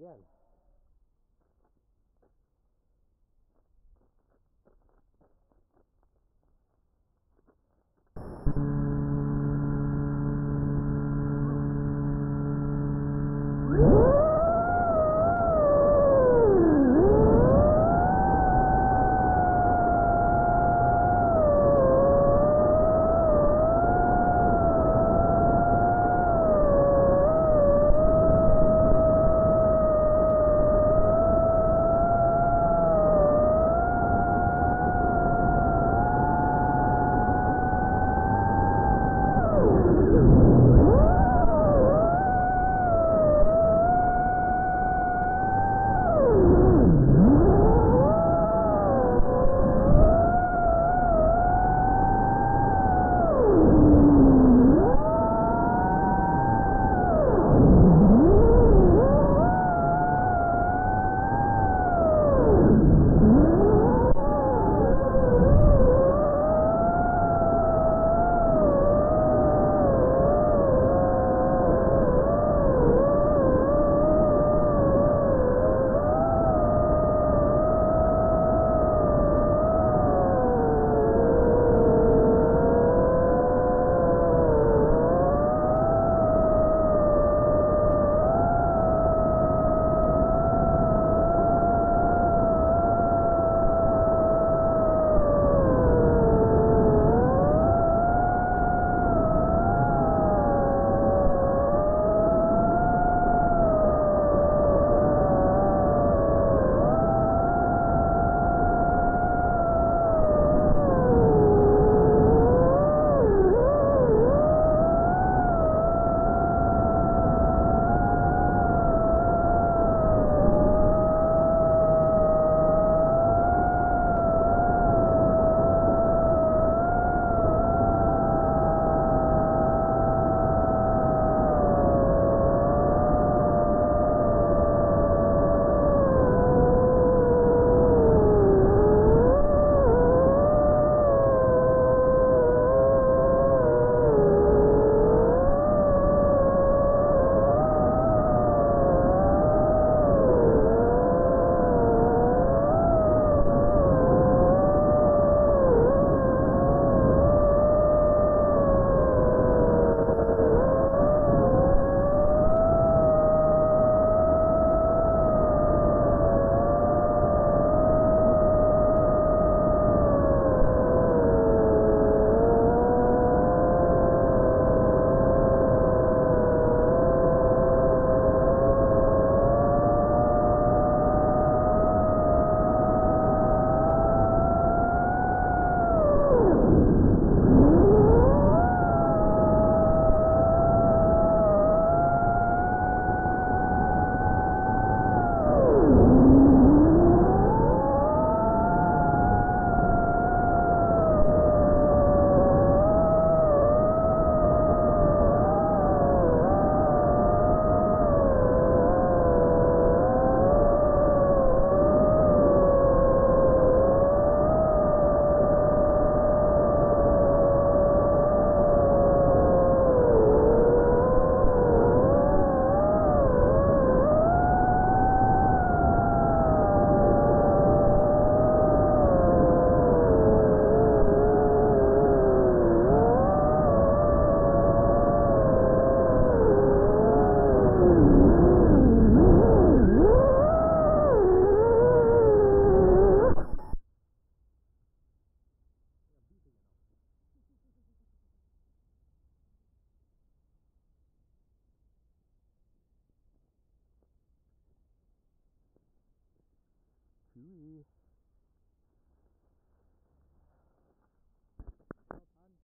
again.